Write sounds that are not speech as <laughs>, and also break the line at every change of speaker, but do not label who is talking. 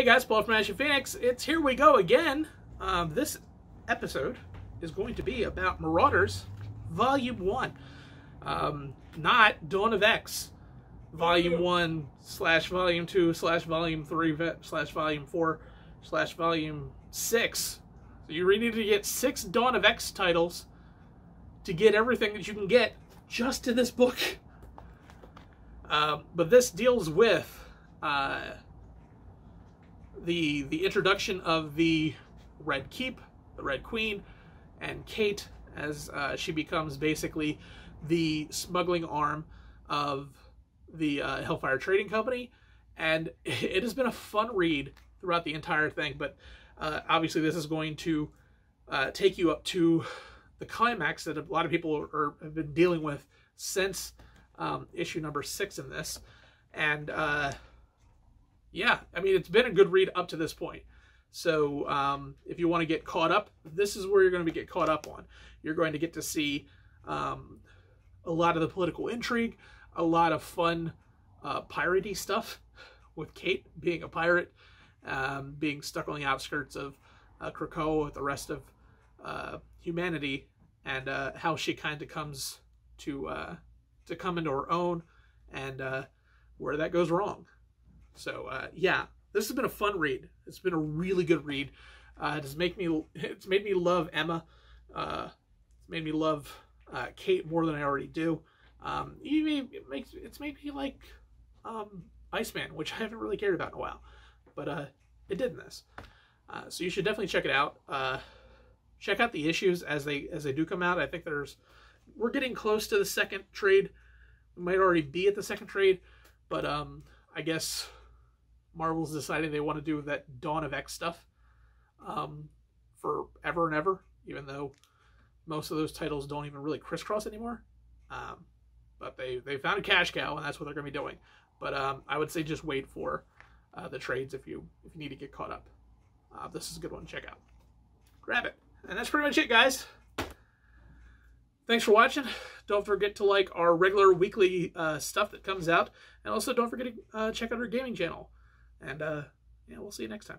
Hey guys, Paul from Action Phoenix. It's here we go again. Um, this episode is going to be about Marauders Volume 1. Um, not Dawn of X Volume 1 slash Volume 2 slash Volume 3 slash Volume 4 slash Volume 6. So you really need to get six Dawn of X titles to get everything that you can get just to this book. <laughs> Um, but this deals with uh, the the introduction of the Red Keep, the Red Queen, and Kate as uh, she becomes basically the smuggling arm of the uh, Hellfire Trading Company. And <laughs> it has been a fun read throughout the entire thing, but uh, obviously this is going to uh, take you up to the climax that a lot of people are, have been dealing with since um, issue number six in this. And uh, yeah, I mean, it's been a good read up to this point. So um, if you want to get caught up, this is where you're going to get caught up on. You're going to get to see um, a lot of the political intrigue, a lot of fun uh, piratey stuff with Kate being a pirate, um, being stuck on the outskirts of uh, Krakoa with the rest of uh, humanity, and uh, how she kind of comes to uh, to come into her own, and uh, where that goes wrong. So uh, yeah, this has been a fun read. It's been a really good read. Uh, it make me it's made me love Emma. Uh, it's made me love uh, Kate more than I already do. Um, even it makes it's made me like um, Iceman, which I haven't really cared about in a while, but uh, it did in this. Uh, so you should definitely check it out. Uh, check out the issues as they as they do come out. I think there's we're getting close to the second trade. We might already be at the second trade, but um, I guess Marvel's deciding they want to do that Dawn of X stuff um, forever and ever, even though most of those titles don't even really crisscross anymore. Um, but they, they found a cash cow, and that's what they're going to be doing. But um, I would say just wait for uh, the trades if you if you need to get caught up. Uh, this is a good one to check out. Grab it. And that's pretty much it, guys. Thanks for watching. Don't forget to like our regular weekly uh, stuff that comes out. And also don't forget to uh, check out our gaming channel. And uh, yeah, we'll see you next time.